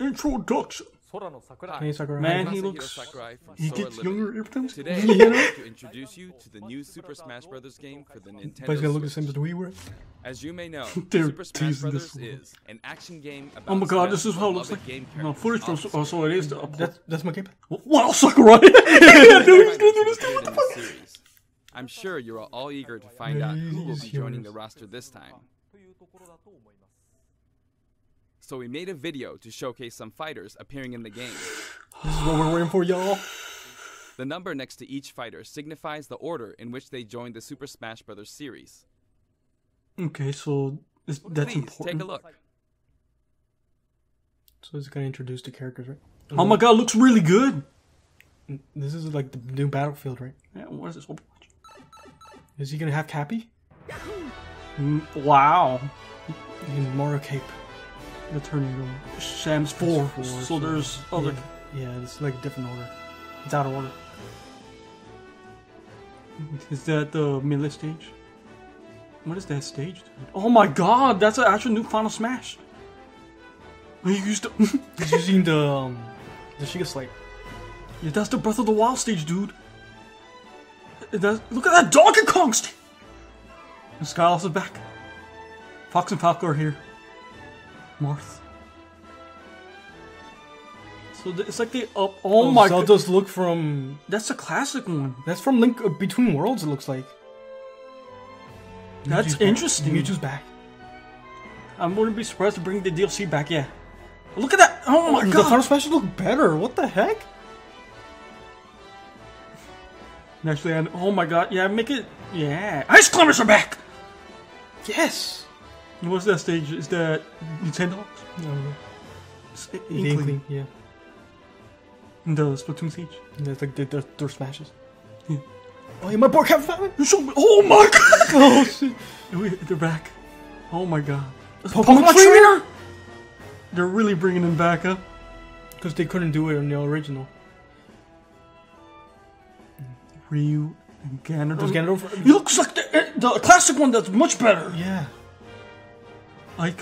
introduction. Hey, Sakurai. Man, he looks. He gets younger every time. Today, yeah. to introduce you to the new Super Smash Bros. game for the Nintendo. But gonna look the same as we were. As you may know, Super Smash Bros. is an action game about. Oh my god, this is how it looks like. Game no, footage from. Oh, so it is. The, that's, that's my game. Wow, Sakurai! yeah, dude, he's gonna do this too. What the fuck? I'm sure you are all eager to find out who will be joining the roster this time. So we made a video to showcase some fighters appearing in the game. This is what we're waiting for, y'all. The number next to each fighter signifies the order in which they joined the Super Smash Bros. series. okay, so is, that's Please important. take a look. So it's gonna introduce the characters, right? Oh my god, looks really good. This is like the new Battlefield, right? Yeah, what is this? Overwatch? Is he gonna have Cappy? Mm, Wow. In Mario Cape. The tornado. Sam's 4. Four, so there's other. Yeah, yeah, it's like a different order. It's out of order. Is that the melee stage? What is that stage? Dude? Oh my god, that's an actual new Final Smash. He used. He's using the um, the Sheikah Slate. yeah, that's the Breath of the Wild stage, dude. That's, look at that Donkey Kong stage. And Skylos is back. Fox and Falco are here. Marth. So th- it's like they up. Oh, my god. Zelda's look from That's a classic one. that's from Link uh, Between Worlds. It looks like. That's Mewtwo's back. interesting. Mewtwo's back. I wouldn't be surprised to bring the DLC back. Yeah. Look at that. Oh my the god. Final Smashes look better. What the heck? And Actually, I, oh my god. Yeah, make it. Yeah. Ice climbers are back. Yes. What's that stage? Is that Nintendo? No, The Inkling. Inkling, yeah. And the Splatoon stage. And That's like their, their, smashes. Yeah. Oh, yeah, my Falcon. You showed me- Oh my god. Oh shit. We- They're back. Oh my god. Pokemon Trainer? They're really bringing him back, huh? Because they couldn't do it in the original. Ryu and Ganondorf. Ganondorf? He looks like the, eh, the classic one that's much better. Yeah. Like,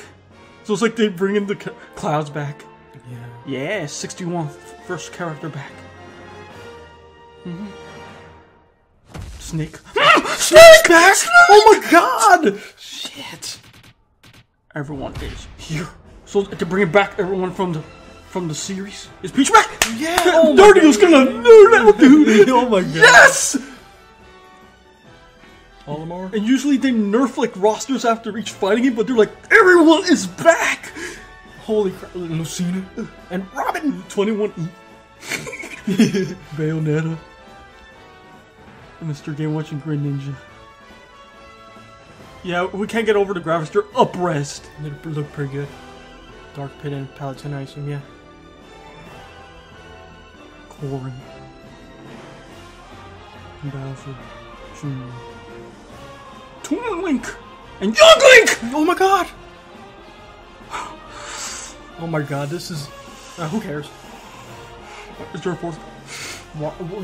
so it's like they bring in the ca- clouds back. Yeah. Yeah, 61 first character back. hmm Snake. Snake back! Oh my god! Shit. Everyone is here. So to bring it back everyone from the from the series. Is Peach back? Yeah. Oh Dirty is gonna do that, dude. oh my god. Yes! Olimar? And usually they nerf like rosters after each fighting game, but they're like, everyone is back! Holy crap. Lucina. And Robin 21 E. Bayonetta. Mr. Game Watching Greninja. Yeah, we can't get over the graphics. They're uprest. They look pretty good. Dark Pit and Palutena, I assume, yeah. Corrin. Bowser. Junior. Toon Link! And Young Link! Oh my god! Oh my god, this is. Uh, who cares? There a fourth?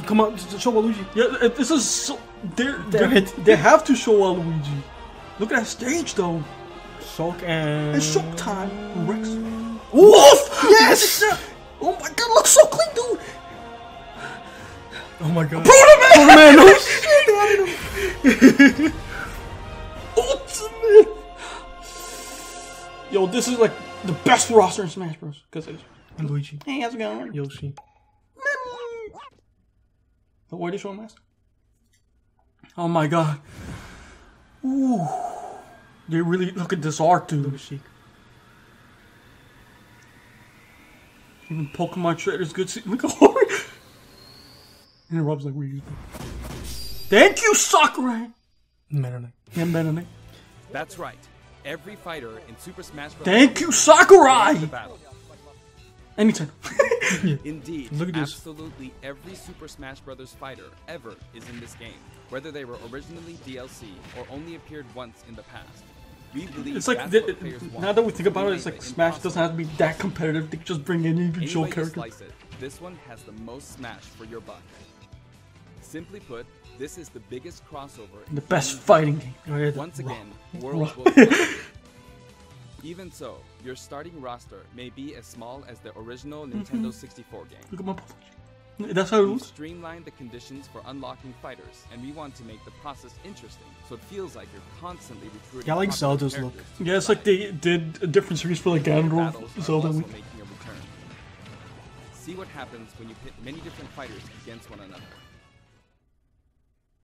Come on, show Waluigi. Yeah, this is so. They're, they're, it. they have to show Waluigi. Look at that stage though. Shulk and. It's Showtime. Rex. Wolf! Yes! Oh my god, looks so clean, dude! Oh my god. Proto Man! oh Yo, this is like the best roster in Smash Bros. Because it's. And Luigi. Hey, how's it going? Yoshi. The white show mask? Oh my god. Ooh. They really look at this art, dude. Sheik. Even Pokemon Trainer's good. See, look at Hori. And Rob's like, where you? Thank you, Sakurai. Meta Knight. And That's right. Every fighter in Super Smash Bros. Thank you, Sakurai. Anytime. Indeed, Look at this. absolutely every Super Smash Bros. fighter ever is in this game, whether they were originally DLC or only appeared once in the past. We believe It's like the, what players want. now that we think about it, it's like Smash impossible doesn't have to be that competitive. They can just bring in Any individual characters. this one has the most Smash for your buck. Simply put, this is the biggest crossover. The best fighting game. Once again, will Even so, your starting roster may be as small as the original Nintendo mm-hmm. 64 game. Look at my. That's how it looks. streamlined the conditions for unlocking fighters, and we want to make the process interesting, so it feels like you're constantly recruiting. Yeah, I like Zelda's look. Yeah, it's like they did a different series for like Ganondorf, Zelda. making a return. See what happens when you pit many different fighters against one another.